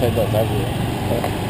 才到家里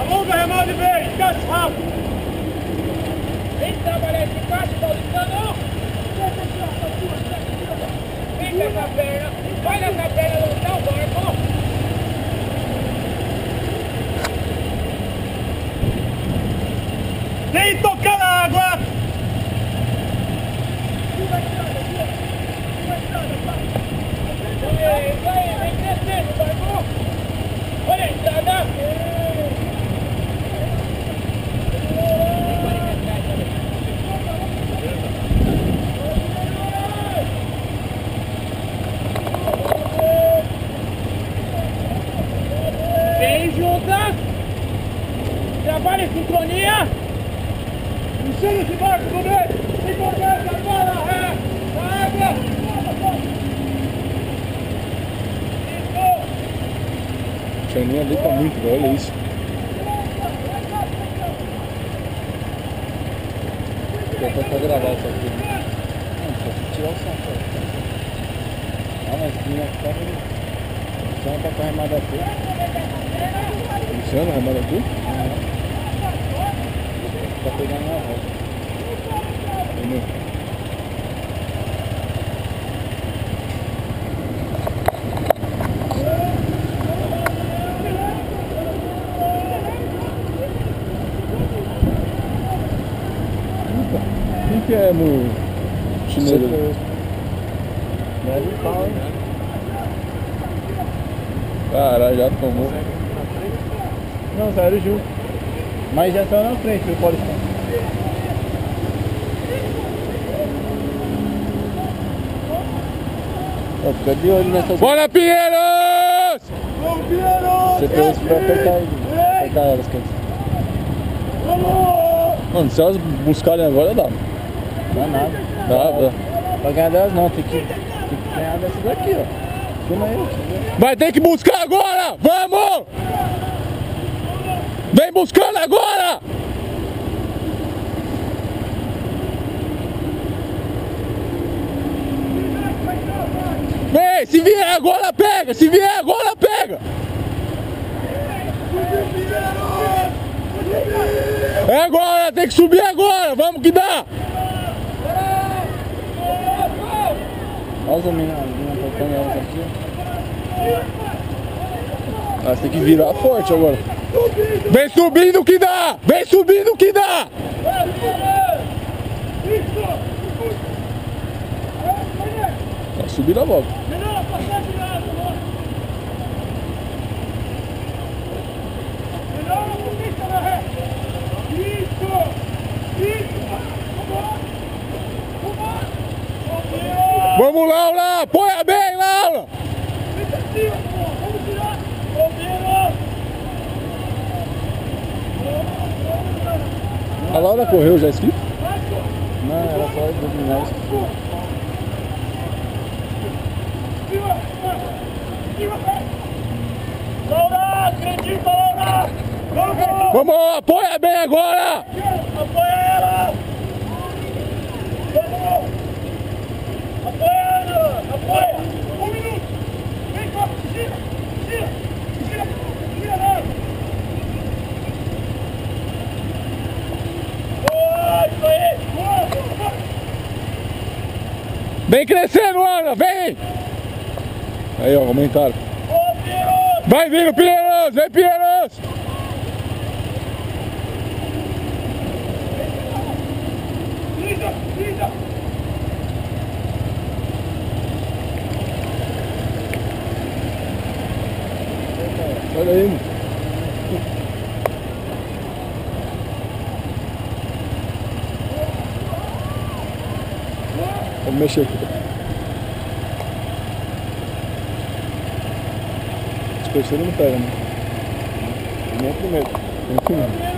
Alonga, remada e vem. Desce rápido. Vem trabalhar esse caixa, Paulista, não. Vem com essa perna. Vai nessa perna, não dá o barco. Vem tocar na água! Vai, vai, vem crescendo, barco! Olha a entrada! Vem juntas! Trabalha em sincronia! Ensina esse barco também! Sem correta, agora! É! Na água! Isso! Chaninha ali tá muito, velho. Olha isso. Vou tentar gravar isso aqui. Não, só tirar o som, só. Ah, mas que minha câmera. Funciona pra com a remada aqui. Funciona a remada aqui? Tá pegando na roda. Entendeu? Quem que é no chinelo? Deve pau, hein? Caralho, já tomou. Não, sério, Ju. Mas já saiu na frente do Paulistão. Ó, fica de olho nessas. Bora, Pinheiros! Vamos, Pinheiro! Você tem isso pra apertar, apertar elas, quer dizer. Vamos! Mano, se elas buscarem agora dá. Não é nada. Dá, dá. Pra ganhar delas não, tem que, tem que ganhar dessas daqui, ó. Filma aí, ó. Vai ter que buscar agora! Vamos! Vem buscando agora! Vem! Se vier agora, pega! Se vier agora, pega! É agora! Tem que subir agora! Vamos que dá! Olha as meninas apertando elas aqui. Elas têm que virar forte agora. Vem subindo que dá! Vem subindo que dá! Tá subindo a volta. Vamos, Laura! Apoia bem, Laura! A Laura correu já escrito? Não, era só dominar isso. Laura, acredita, Laura! Vamos! Vamos, apoia bem agora! Apoia crescendo, Ana, vem! Aí, ó, aumentaram. Ô, Vai vindo, Pinheiros! Vem, Pinheiros! Liga, liga! Olha aí, mano. Não pegam, né? Nem o primeiro. Tem que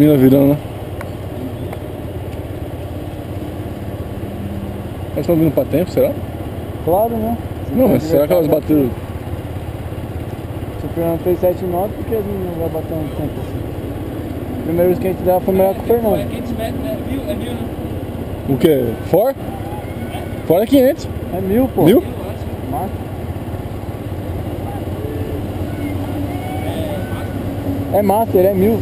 minas virando, né? Elas estão vindo pra tempo, será? Claro, né? Não, mas será que elas bateram? Se o Fernando fez 7 notas, por que as meninas não vai bater um tempo assim? Primeira vez que a gente dava foi melhor que o Fernando. 500 metros, né? Mil, é mil, né? O quê? For? For é 500. É mil, pô. Mil? Marca. É Master, é mil.